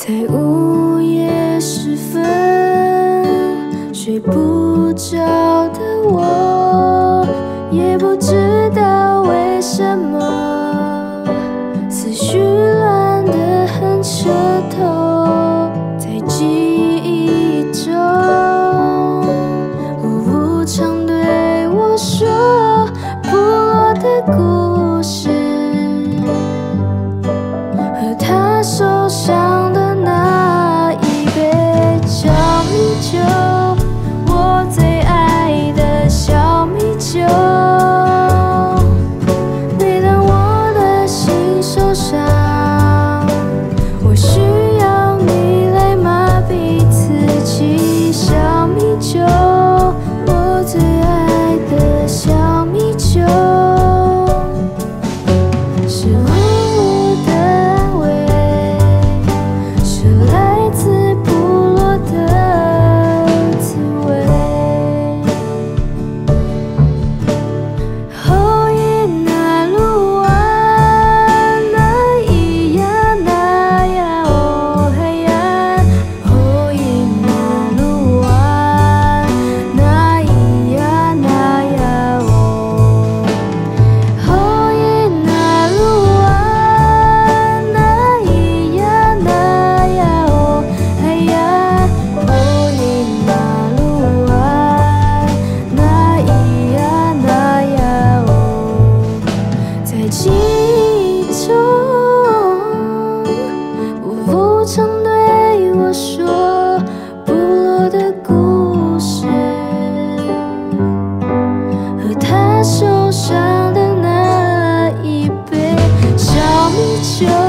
在午夜时分睡不着的我也不知道为什么。就